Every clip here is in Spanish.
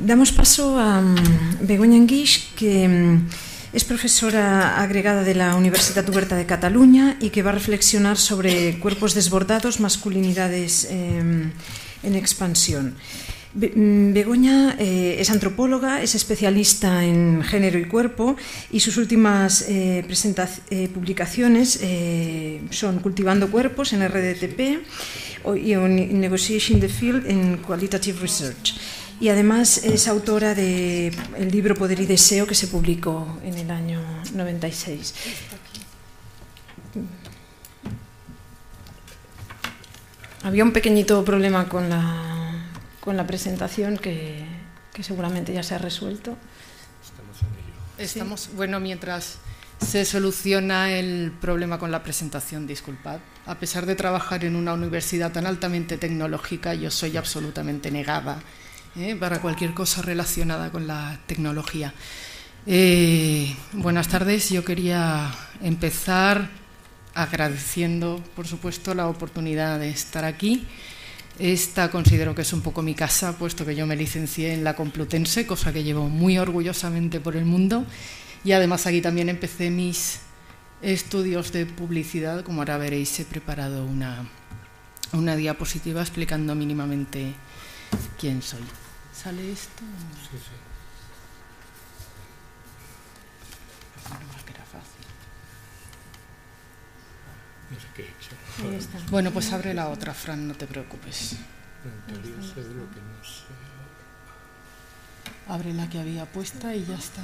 damos paso a mm, Begoña Enguix, que mm, es profesora agregada de la Universidad Huerta de Cataluña y que va a reflexionar sobre cuerpos desbordados, masculinidades em, en expansión. Mm, Begoña eh, es antropóloga, es especialista en género y cuerpo y sus últimas eh, eh, publicaciones son Cultivando Cuerpos en RDTP y Negotiation the Field en Qualitative Research. Y además es autora del libro Poder y Deseo que se publicó en el año 96. Había un pequeñito problema con la con la presentación que, seguramente ya se ha resuelto. Estamos en ello. Estamos, bueno, mientras se soluciona el problema con la presentación, disculpad. A pesar de trabajar en una universidad tan altamente tecnológica, yo soy absolutamente negada ¿eh? para cualquier cosa relacionada con la tecnología. Eh, buenas tardes, yo quería empezar agradeciendo, por supuesto, la oportunidad de estar aquí. Esta considero que es un poco mi casa, puesto que yo me licencié en la Complutense, cosa que llevo muy orgullosamente por el mundo. Y además aquí también empecé mis estudios de publicidad. Como ahora veréis, he preparado una, una diapositiva explicando mínimamente quién soy. ¿Sale esto? Sí, sí. No sé qué. Bueno, pues abre la otra, Fran, no te preocupes. Abre la que había puesta y ya está.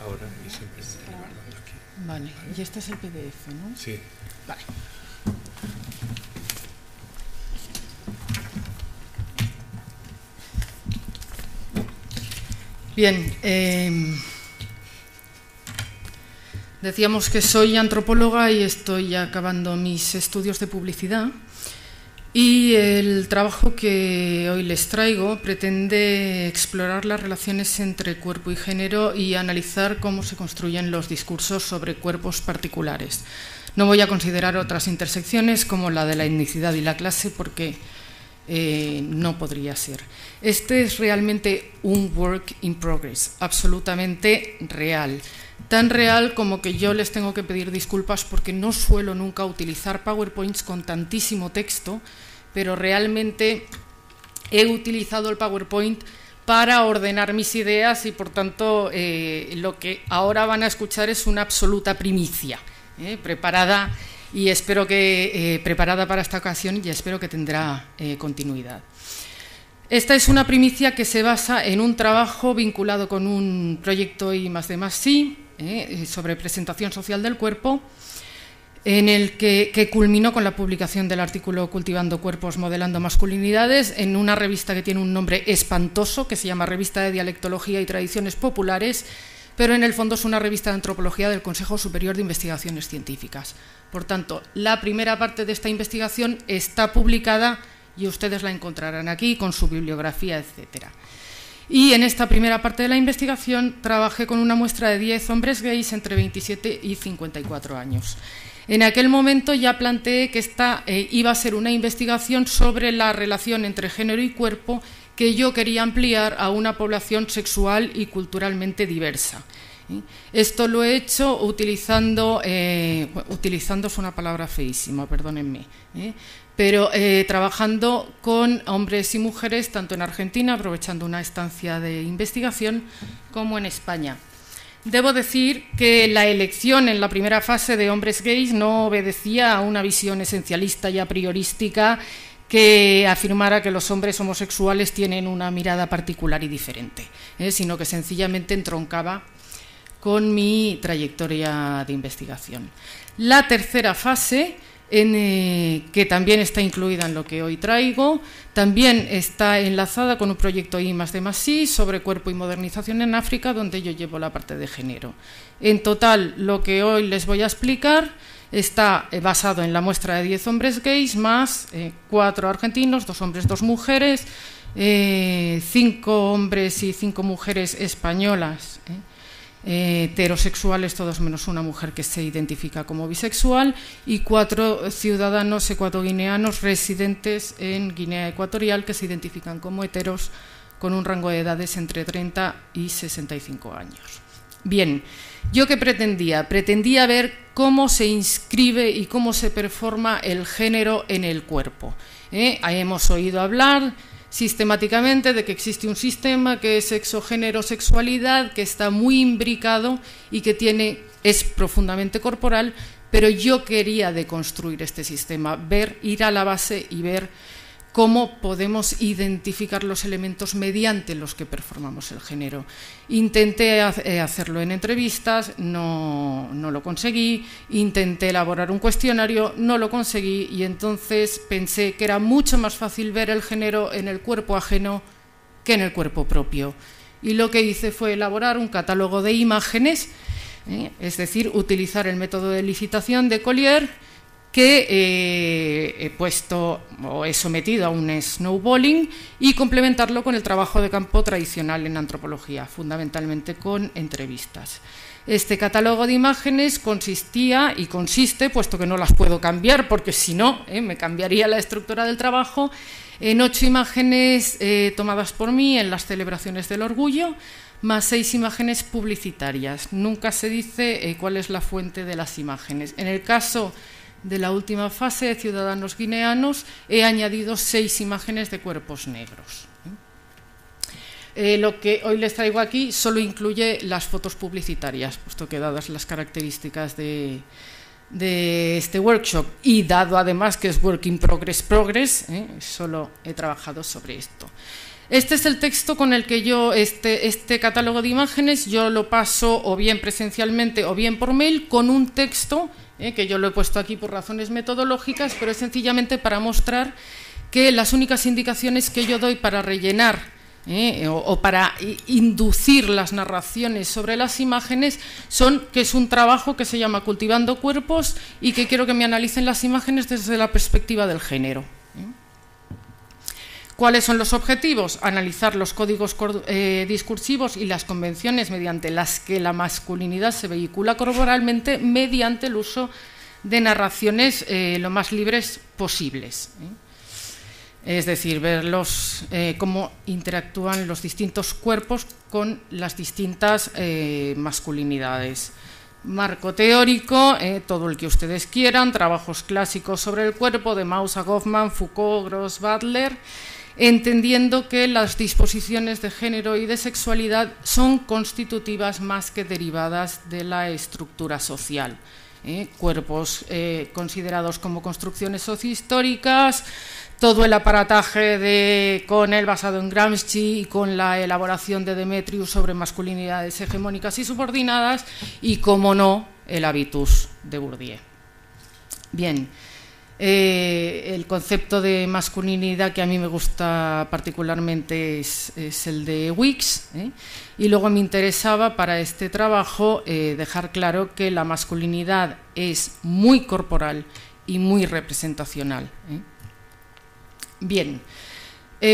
Ahora y siempre aquí. Vale, y este es el PDF, ¿no? Sí. Vale. Bien, eh, Decíamos que soy antropóloga y estoy acabando mis estudios de publicidad. Y el trabajo que hoy les traigo pretende explorar las relaciones entre cuerpo y género y analizar cómo se construyen los discursos sobre cuerpos particulares. No voy a considerar otras intersecciones como la de la etnicidad y la clase porque eh, no podría ser. Este es realmente un work in progress, absolutamente real tan real como que yo les tengo que pedir disculpas porque no suelo nunca utilizar PowerPoints con tantísimo texto, pero realmente he utilizado el PowerPoint para ordenar mis ideas y por tanto eh, lo que ahora van a escuchar es una absoluta primicia, eh, preparada y espero que eh, preparada para esta ocasión y espero que tendrá continuidad. Esta es una primicia que se basa en un trabajo vinculado con un proyecto I más de más sí, ¿eh? sobre presentación social del cuerpo, en el que, culminó con la publicación del artículo Cultivando cuerpos, modelando masculinidades, en una revista que tiene un nombre espantoso, que se llama Revista de Dialectología y Tradiciones Populares, pero en el fondo es una revista de antropología del Consejo Superior de Investigaciones Científicas. Por tanto, la primera parte de esta investigación está publicada y ustedes la encontrarán aquí con su bibliografía, etcétera. Y en esta primera parte de la investigación trabajé con una muestra de 10 hombres gays entre 27 y 54 años. En aquel momento ya planteé que esta eh, iba a ser una investigación sobre la relación entre género y cuerpo que yo quería ampliar a una población sexual y culturalmente diversa. ¿Eh? Esto lo he hecho utilizando, eh, utilizando es una palabra feísima, perdónenme, ¿eh? pero trabajando con hombres y mujeres tanto en Argentina, aprovechando una estancia de investigación, como en España. Debo decir que la elección en la primera fase de hombres gays no obedecía a una visión esencialista y a priorística que afirmara que los hombres homosexuales tienen una mirada particular y diferente, sino que sencillamente entroncaba con mi trayectoria de investigación. La tercera fase eh, que también está incluida en lo que hoy traigo. También está enlazada con un proyecto I de más sobre cuerpo y modernización en África, donde yo llevo la parte de género. En total, lo que hoy les voy a explicar está eh, basado en la muestra de 10 hombres gays más eh, cuatro argentinos, dos hombres, dos mujeres, cinco hombres y cinco mujeres españolas eh, heterosexuales, todos menos una mujer que se identifica como bisexual, y cuatro ciudadanos ecuatoguineanos residentes en Guinea Ecuatorial que se identifican como heteros con un rango de edades entre 30 y 65 años. Bien, ¿yo qué pretendía? Pretendía ver cómo se inscribe y cómo se performa el género en el cuerpo. ¿eh? Hemos oído hablar sistemáticamente de que existe un sistema que es sexo, género, sexualidad, que está muy imbricado y que tiene, es profundamente corporal, pero yo quería deconstruir este sistema, ver, ir a la base y ver cómo podemos identificar los elementos mediante los que performamos el género. Intenté eh, hacerlo en entrevistas, no, no, lo conseguí, intenté elaborar un cuestionario, no lo conseguí y entonces pensé que era mucho más fácil ver el género en el cuerpo ajeno que en el cuerpo propio. Y lo que hice fue elaborar un catálogo de imágenes, ¿eh? es decir, utilizar el método de licitación de Collier, que eh, he puesto o he sometido a un snowballing y complementarlo con el trabajo de campo tradicional en antropología, fundamentalmente con entrevistas. Este catálogo de imágenes consistía y consiste, puesto que no las puedo cambiar porque si no eh, me cambiaría la estructura del trabajo, en ocho imágenes eh, tomadas por mí en las celebraciones del orgullo, más seis imágenes publicitarias. Nunca se dice cuál es la fuente de las imágenes. En el caso de la última fase de Ciudadanos Guineanos he añadido seis imágenes de cuerpos negros. Eh, lo que hoy les traigo aquí solo incluye las fotos publicitarias, puesto que dadas las características de, este workshop y dado además que es Work in Progress Progress, eh, solo he trabajado sobre esto. Este es el texto con el que yo, este, este catálogo de imágenes, yo lo paso o bien presencialmente o bien por mail con un texto ¿eh? que yo lo he puesto aquí por razones metodológicas, pero es sencillamente para mostrar que las únicas indicaciones que yo doy para rellenar ¿eh? o, para inducir las narraciones sobre las imágenes son que es un trabajo que se llama Cultivando Cuerpos y que quiero que me analicen las imágenes desde la perspectiva del género. ¿Cuáles son los objetivos? Analizar los códigos eh, discursivos y las convenciones mediante las que la masculinidad se vehicula corporalmente mediante el uso de narraciones eh, lo más libres posibles. ¿eh? Es decir, ver cómo interactúan los distintos cuerpos con las distintas masculinidades. Marco teórico, todo el que ustedes quieran, trabajos clásicos sobre el cuerpo de Mausa, Goffman, Foucault, Gross, Butler entendiendo que las disposiciones de género y de sexualidad son constitutivas más que derivadas de la estructura social. ¿eh? Cuerpos eh, considerados como construcciones sociohistóricas, todo el aparataje de, con él basado en Gramsci y con la elaboración de Demetrius sobre masculinidades hegemónicas y subordinadas y, como no, el habitus de Bourdieu. Bien. Eh, el concepto de masculinidad que a mí me gusta particularmente es, el de Wicks. ¿eh? Y luego me interesaba para este trabajo eh, dejar claro que la masculinidad es muy corporal y muy representacional. Bien.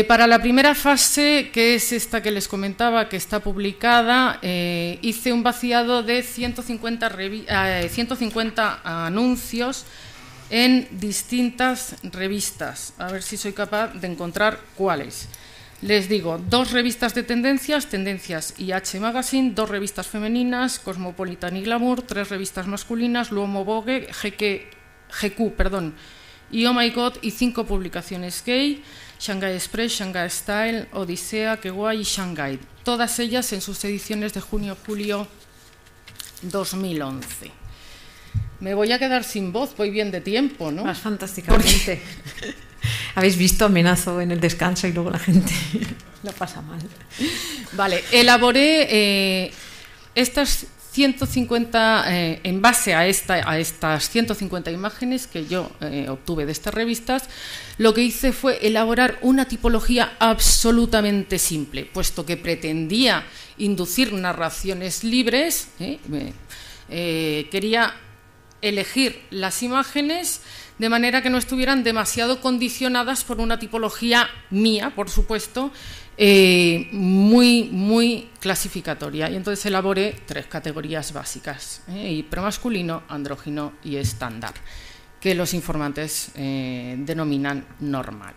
para la primera fase, que es esta que les comentaba, que está publicada, hice un vaciado de 150, 150 anuncios en distintas revistas. A ver si soy capaz de encontrar cuáles. Les digo, dos revistas de tendencias, Tendencias y H Magazine, dos revistas femeninas, Cosmopolitan y Glamour, tres revistas masculinas, Luomo Vogue, GQ, perdón, y Oh My God, y cinco publicaciones gay, Shanghai Express, Shanghai Style, Odisea, Kewa y Shanghai. Todas ellas en sus ediciones de junio-julio 2011. Me voy a quedar sin voz, voy bien de tiempo, ¿no? Más fantásticamente. Habéis visto amenazo en el descanso y luego la gente lo pasa mal. Vale, elaboré eh, estas 150, eh, en base a, esta, a estas 150 imágenes que yo eh, obtuve de estas revistas, lo que hice fue elaborar una tipología absolutamente simple, puesto que pretendía inducir narraciones libres, quería elegir las imágenes de manera que no estuvieran demasiado condicionadas por una tipología mía, por supuesto, eh, muy, muy clasificatoria. Y entonces elaboré tres categorías básicas, ¿eh? promasculino, andrógino y estándar, que los informantes eh, denominan normal.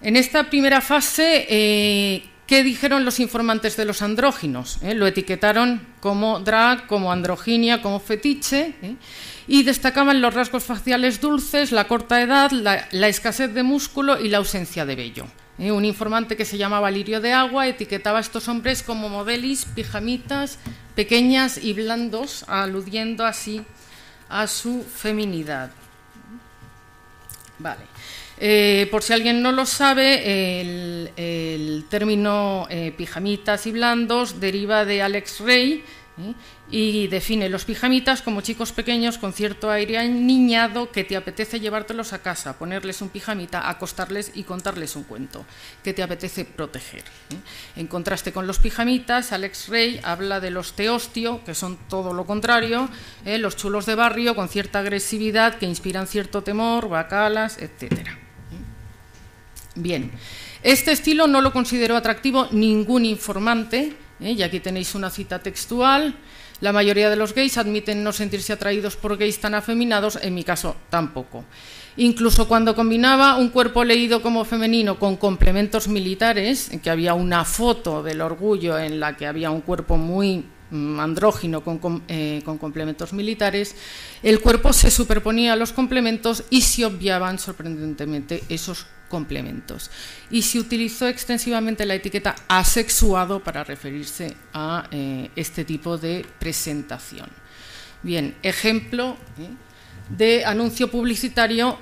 En esta primera fase, ¿qué dijeron los informantes de los andróginos? Lo etiquetaron como drag, como androginia, como fetiche y destacaban los rasgos faciales dulces, la corta edad, la escasez de músculo y la ausencia de vello. Eh, un informante que se llamaba Lirio de Agua etiquetaba a estos hombres como modelis, pijamitas, pequeñas y blandos, aludiendo así a su feminidad. Vale. Eh, por si alguien no lo sabe, el, término eh, pijamitas y blandos deriva de Alex Rey, ¿eh? y define los pijamitas como chicos pequeños con cierto aire niñado que te apetece llevártelos a casa, ponerles un pijamita, acostarles y contarles un cuento, que te apetece proteger. En contraste con los pijamitas, Alex Rey habla de los teostio, que son todo lo contrario, los chulos de barrio con cierta agresividad que inspiran cierto temor, bacalas, etc. Bien, este estilo no lo consideró atractivo ningún informante, ¿eh? y aquí tenéis una cita textual. La mayoría de los gays admiten no sentirse atraídos por gays tan afeminados, en mi caso tampoco. Incluso cuando combinaba un cuerpo leído como femenino con complementos militares, que había una foto del orgullo en la que había un cuerpo muy mm, andrógino con, eh, con, complementos militares, el cuerpo se superponía a los complementos y se obviaban sorprendentemente esos complementos. Y se utilizó extensivamente la etiqueta asexuado para referirse a eh, este tipo de presentación. Bien, ejemplo ¿eh? de anuncio publicitario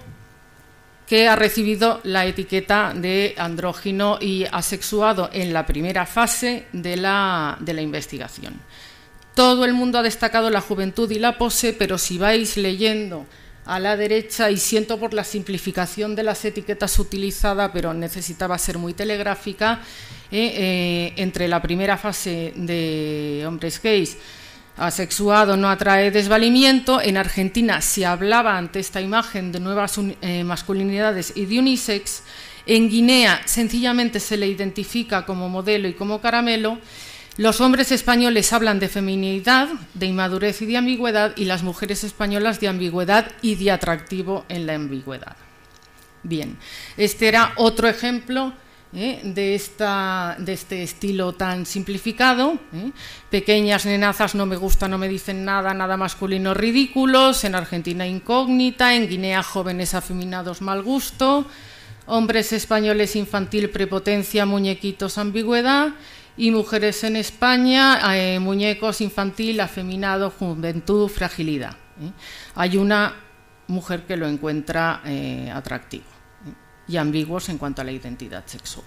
que ha recibido la etiqueta de andrógino y asexuado en la primera fase de la, de la investigación. Todo el mundo ha destacado la juventud y la pose, pero si vais leyendo a la derecha y siento por la simplificación de las etiquetas utilizadas, pero necesitaba ser muy telegráfica, eh, eh, entre la primera fase de hombres gays, asexuado no atrae desvalimiento, en Argentina se hablaba ante esta imagen de nuevas eh, masculinidades y de unisex, en Guinea sencillamente se le identifica como modelo y como caramelo, los hombres españoles hablan de feminidad, de inmadurez y de ambigüedad, y las mujeres españolas de ambigüedad y de atractivo en la ambigüedad. Bien, este era otro ejemplo ¿eh? de, esta, de, este estilo tan simplificado. ¿eh? Pequeñas nenazas no me gustan, no me dicen nada, nada masculino, ridículos. En Argentina incógnita, en Guinea jóvenes afeminados mal gusto. Hombres españoles infantil, prepotencia, muñequitos, ambigüedad y mujeres en España, eh, muñecos infantil, afeminado, juventud, fragilidad. ¿eh? Hay una mujer que lo encuentra eh, atractivo y ambiguos en cuanto a la identidad sexual.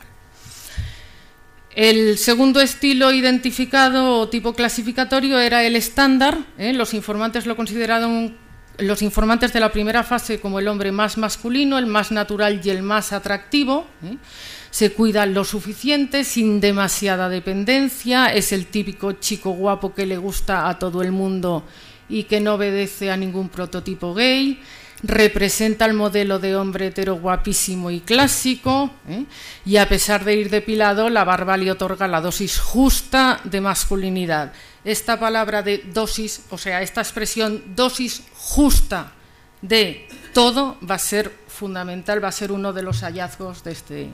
El segundo estilo identificado o tipo clasificatorio era el estándar. Los informantes lo consideraron los informantes de la primera fase como el hombre más masculino, el más natural y el más atractivo se cuida lo suficiente, sin demasiada dependencia, es el típico chico guapo que le gusta a todo el mundo y que no obedece a ningún prototipo gay, representa el modelo de hombre hetero guapísimo y clásico, ¿eh? y a pesar de ir depilado, la barba le otorga la dosis justa de masculinidad. Esta palabra de dosis, o sea, esta expresión dosis justa de todo va a ser fundamental, va a ser uno de los hallazgos de este,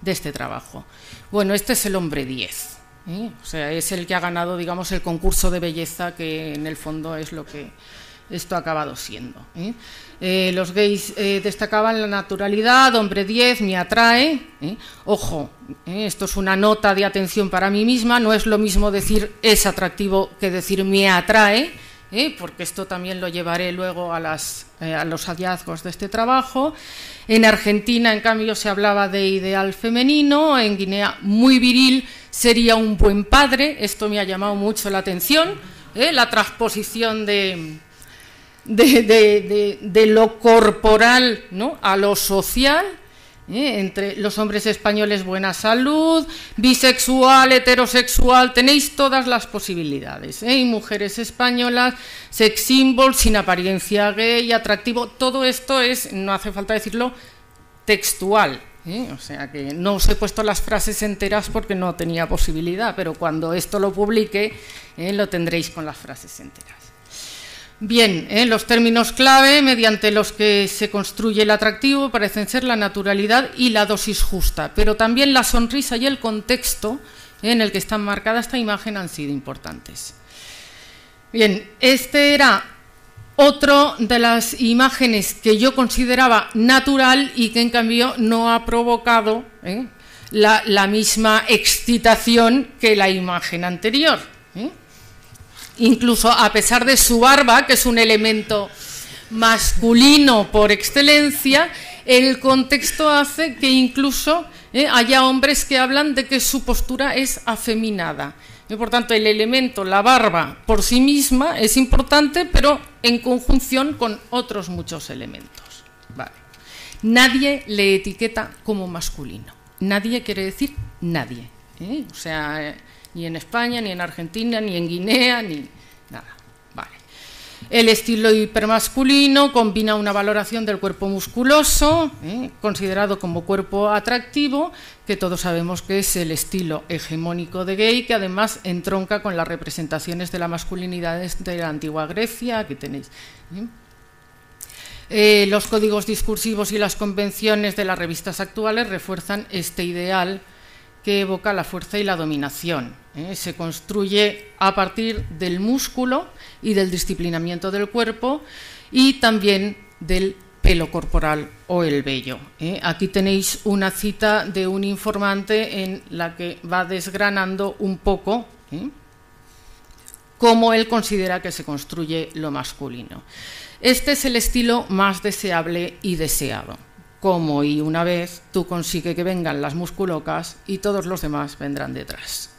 de este trabajo. Bueno, este es el hombre 10, ¿eh? o sea, es el que ha ganado, digamos, el concurso de belleza que en el fondo es lo que esto ha acabado siendo. ¿eh? Eh, los gays destacaban la naturalidad, hombre 10, me atrae. Ojo, esto es una nota de atención para mí misma, no es lo mismo decir es atractivo que decir me atrae porque esto también lo llevaré luego a, a, los hallazgos de este trabajo. En Argentina, en cambio, se hablaba de ideal femenino, en Guinea muy viril, sería un buen padre, esto me ha llamado mucho la atención, ¿eh? la transposición de, lo corporal a lo social. ¿Eh? entre los hombres españoles buena salud, bisexual, heterosexual, tenéis todas las posibilidades. ¿eh? Y mujeres españolas, sex symbol, sin apariencia gay, atractivo, todo esto es, no hace falta decirlo, textual. ¿eh? O sea que no os he puesto las frases enteras porque no tenía posibilidad, pero cuando esto lo publique lo tendréis con las frases enteras. Bien, ¿eh? los términos clave mediante los que se construye el atractivo parecen ser la naturalidad y la dosis justa, pero también la sonrisa y el contexto ¿eh? en el que está marcada esta imagen han sido importantes. Bien, este era otro de las imágenes que yo consideraba natural y que en cambio no ha provocado ¿eh? la, la, misma excitación que la imagen anterior incluso a pesar de su barba, que es un elemento masculino por excelencia, el contexto hace que incluso eh, haya hombres que hablan de que su postura es afeminada. Y por tanto, el elemento, la barba por sí misma es importante, pero en conjunción con otros muchos elementos. Nadie le etiqueta como masculino. Nadie quiere decir nadie. ¿eh? O sea, ni en España, ni en Argentina, ni en Guinea, ni nada. Vale. El estilo hipermasculino combina una valoración del cuerpo musculoso, ¿eh? considerado como cuerpo atractivo, que todos sabemos que es el estilo hegemónico de gay, que además entronca con las representaciones de la masculinidad de la antigua Grecia, aquí tenéis. ¿eh? Eh, los códigos discursivos y las convenciones de las revistas actuales refuerzan este ideal que evoca la fuerza y la dominación. ¿eh? Se construye a partir del músculo y del disciplinamiento del cuerpo y también del pelo corporal o el vello. ¿eh? Aquí tenéis una cita de un informante en la que va desgranando un poco ¿eh? cómo él considera que se construye lo masculino. Este es el estilo más deseable y deseado como y una vez tú consigues que vengan las musculocas y todos los demás vendrán detrás.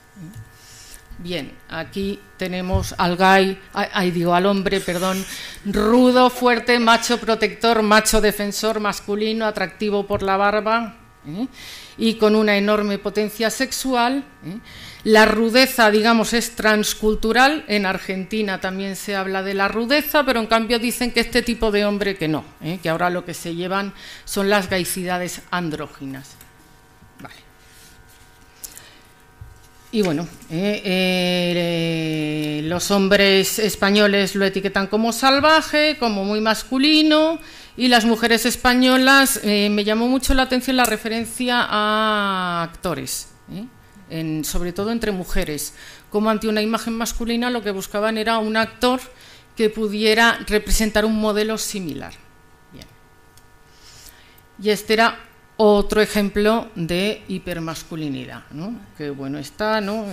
Bien, aquí tenemos al gay, ay, digo al hombre, perdón, rudo, fuerte, macho protector, macho defensor, masculino, atractivo por la barba ¿eh? y con una enorme potencia sexual. ¿eh? La rudeza, digamos, es transcultural. En Argentina también se habla de la rudeza, pero en cambio dicen que este tipo de hombre que no, ¿eh? que ahora lo que se llevan son las gaicidades andróginas. Vale. Y bueno, eh, eh, los hombres españoles lo etiquetan como salvaje, como muy masculino, y las mujeres españolas me llamó mucho la atención la referencia a actores sobre todo entre mujeres, como ante una imagen masculina lo que buscaban era un actor que pudiera representar un modelo similar. Y este era otro ejemplo de hipermasculinidad, ¿no? que bueno está, ¿no?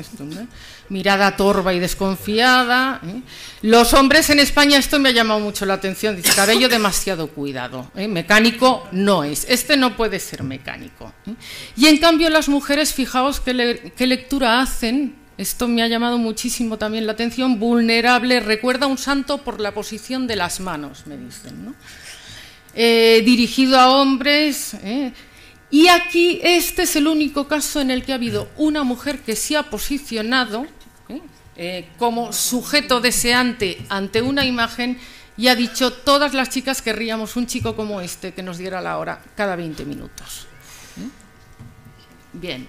mirada torva y desconfiada. ¿eh? Los hombres en España, esto me ha llamado mucho la atención, dice cabello demasiado cuidado, ¿eh? mecánico no es, este no puede ser mecánico. ¿eh? Y en cambio las mujeres, fijaos qué, qué lectura hacen, esto me ha llamado muchísimo también la atención, vulnerable, recuerda a un santo por la posición de las manos, me dicen. ¿no? dirigido a hombres, y aquí este es el único caso en el que ha habido una mujer que se ha posicionado ¿eh? Eh, como sujeto deseante ante una imagen y ha dicho todas las chicas querríamos un chico como este que nos diera la hora cada 20 minutos. ¿eh? Bien.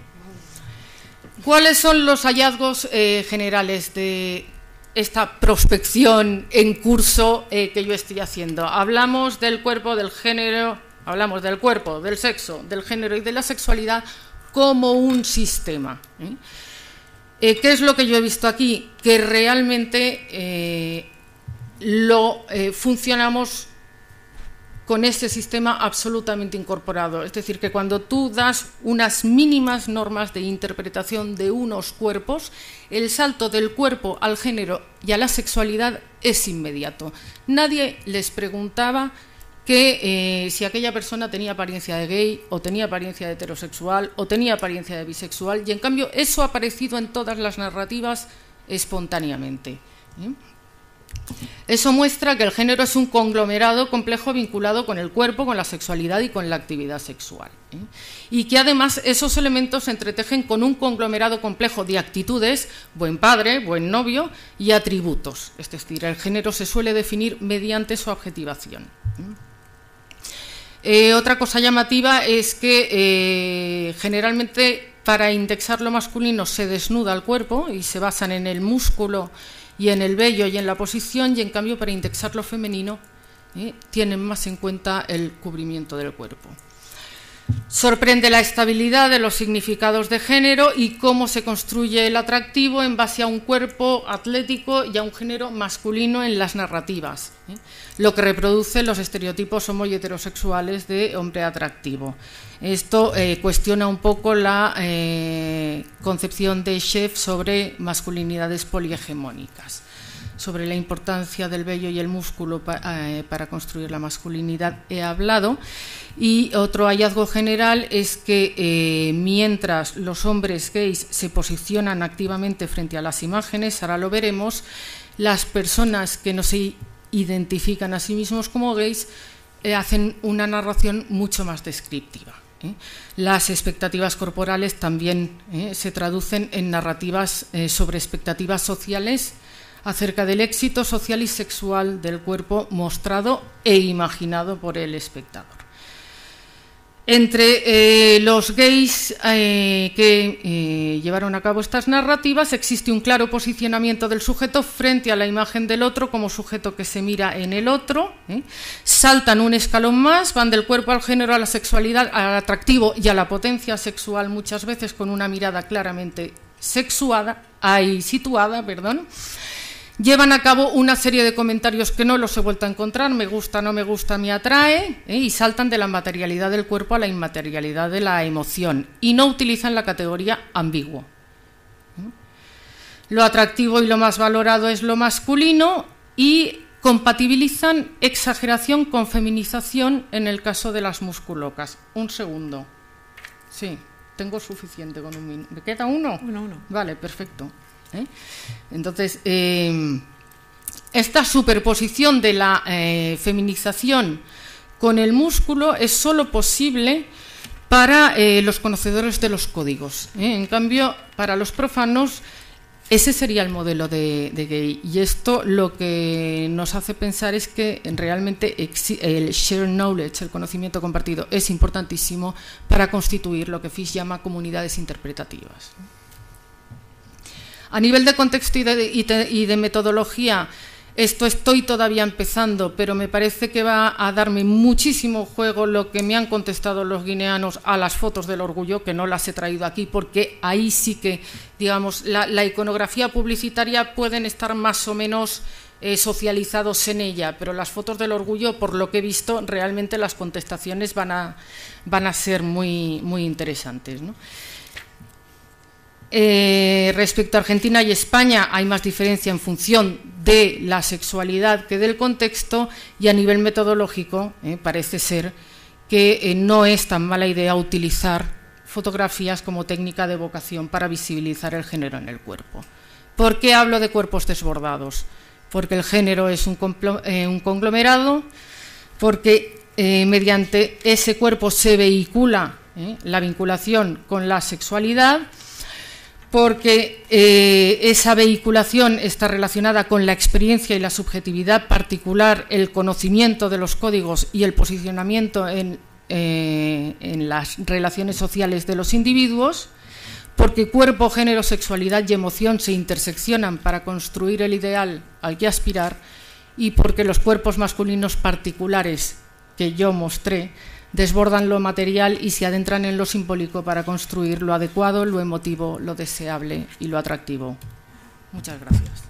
¿Cuáles son los hallazgos generales de esta prospección en curso que yo estoy haciendo? Hablamos del cuerpo, del género, Hablamos del cuerpo, del sexo, del género y de la sexualidad como un sistema. ¿eh? Eh, ¿Qué es lo que yo he visto aquí? Que realmente eh, lo funcionamos con ese sistema absolutamente incorporado. Es decir, que cuando tú das unas mínimas normas de interpretación de unos cuerpos, el salto del cuerpo al género y a la sexualidad es inmediato. Nadie les preguntaba que eh, si aquella persona tenía apariencia de gay o tenía apariencia de heterosexual o tenía apariencia de bisexual y en cambio eso ha aparecido en todas las narrativas espontáneamente. ¿eh? Eso muestra que el género es un conglomerado complejo vinculado con el cuerpo, con la sexualidad y con la actividad sexual. ¿eh? Y que además esos elementos se entretejen con un conglomerado complejo de actitudes, buen padre, buen novio y atributos. Es decir, el género se suele definir mediante su objetivación. Eh, otra cosa llamativa es que generalmente para indexar lo masculino se desnuda el cuerpo y se basan en el músculo y en el vello y en la posición, y en cambio para indexar lo femenino ¿eh? tienen más en cuenta el cubrimiento del cuerpo. Sorprende la estabilidad de los significados de género y cómo se construye el atractivo en base a un cuerpo atlético y a un género masculino en las narrativas, ¿eh? lo que reproduce los estereotipos homo y heterosexuales de hombre atractivo. Esto eh, cuestiona un poco la eh, concepción de Chef sobre masculinidades polihegemónicas, sobre la importancia del vello y el músculo eh, para construir la masculinidad he hablado. Y otro hallazgo general es que mientras los hombres gays se posicionan activamente frente a las imágenes, ahora lo veremos, las personas que no se identifican a sí mismos como gays hacen una narración mucho más descriptiva. ¿eh? Las expectativas corporales también ¿eh? se traducen en narrativas eh, sobre expectativas sociales acerca del éxito social y sexual del cuerpo mostrado e imaginado por el espectador. Entre eh, los gays eh, que eh, llevaron a cabo estas narrativas existe un claro posicionamiento del sujeto frente a la imagen del otro como sujeto que se mira en el otro. Saltan un escalón más, van del cuerpo al género, a la sexualidad, al atractivo y a la potencia sexual, muchas veces con una mirada claramente sexuada, ahí situada, perdón llevan a cabo una serie de comentarios que no los he vuelto a encontrar, me gusta, no me gusta, me atrae, ¿eh? y saltan de la materialidad del cuerpo a la inmaterialidad de la emoción, y no utilizan la categoría ambiguo. ¿eh? Lo atractivo y lo más valorado es lo masculino y compatibilizan exageración con feminización en el caso de las musculocas. Un segundo. Sí, tengo suficiente con un minuto. ¿Me queda uno? Uno, uno. Vale, perfecto. ¿Eh? Entonces, eh, esta superposición de la eh, feminización con el músculo es solo posible para los conocedores de los códigos. En cambio, para los profanos, ese sería el modelo de, gay. Y esto lo que nos hace pensar es que realmente el share knowledge, el conocimiento compartido, es importantísimo para constituir lo que Fish llama comunidades interpretativas. A nivel de contexto y de, metodología, esto estoy todavía empezando, pero me parece que va a darme muchísimo juego lo que me han contestado los guineanos a las fotos del orgullo, que no las he traído aquí, porque ahí sí que, digamos, la, iconografía publicitaria pueden estar más o menos eh, socializados en ella, pero las fotos del orgullo, por lo que he visto, realmente las contestaciones van a, ser muy, interesantes. Eh, respecto a Argentina y España hay más diferencia en función de la sexualidad que del contexto y a nivel metodológico eh, parece ser que eh, no es tan mala idea utilizar fotografías como técnica de evocación para visibilizar el género en el cuerpo. ¿Por qué hablo de cuerpos desbordados? Porque el género es un, un conglomerado, porque mediante ese cuerpo se vehicula la vinculación con la sexualidad, porque eh, esa vehiculación está relacionada con la experiencia y la subjetividad particular, el conocimiento de los códigos y el posicionamiento en, eh, en las relaciones sociales de los individuos, porque cuerpo, género, sexualidad y emoción se interseccionan para construir el ideal al que aspirar y porque los cuerpos masculinos particulares que yo mostré desbordan lo material y se adentran en lo simbólico para construir lo adecuado, lo emotivo, lo deseable y lo atractivo. Muchas gracias.